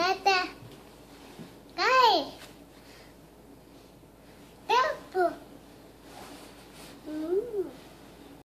待って。